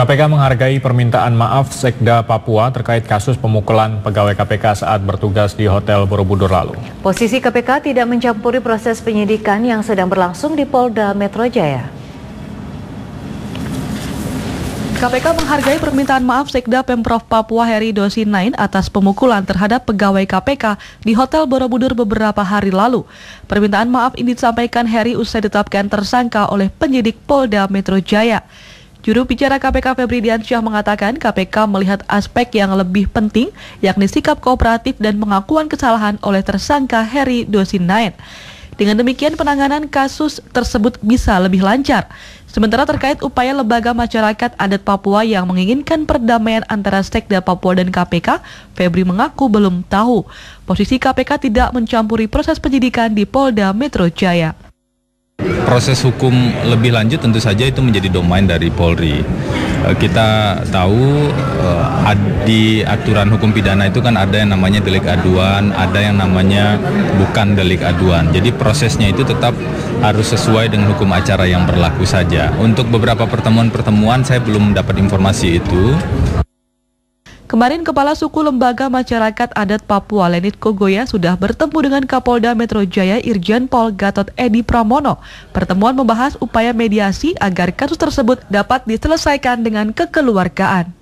KPK menghargai permintaan maaf Sekda Papua terkait kasus pemukulan pegawai KPK saat bertugas di Hotel Borobudur lalu. Posisi KPK tidak mencampuri proses penyidikan yang sedang berlangsung di Polda Metro Jaya. KPK menghargai permintaan maaf Sekda Pemprov Papua Heri Dosinain atas pemukulan terhadap pegawai KPK di Hotel Borobudur beberapa hari lalu. Permintaan maaf ini disampaikan Heri usai ditetapkan tersangka oleh penyidik Polda Metro Jaya. Juru bicara KPK Febri Diansyah mengatakan KPK melihat aspek yang lebih penting yakni sikap kooperatif dan pengakuan kesalahan oleh tersangka Heri Dosinain. Dengan demikian penanganan kasus tersebut bisa lebih lancar. Sementara terkait upaya lembaga masyarakat adat Papua yang menginginkan perdamaian antara Sekda Papua dan KPK, Febri mengaku belum tahu. Posisi KPK tidak mencampuri proses penyidikan di Polda Metro Jaya. Proses hukum lebih lanjut tentu saja itu menjadi domain dari Polri. Eh, kita tahu eh, di aturan hukum pidana itu kan ada yang namanya delik aduan, ada yang namanya bukan delik aduan. Jadi prosesnya itu tetap harus sesuai dengan hukum acara yang berlaku saja. Untuk beberapa pertemuan-pertemuan saya belum dapat informasi itu. Kemarin Kepala Suku Lembaga Masyarakat Adat Papua Lenit Kogoya sudah bertemu dengan Kapolda Metro Jaya Irjen Pol Gatot Edi Pramono. Pertemuan membahas upaya mediasi agar kasus tersebut dapat diselesaikan dengan kekeluargaan.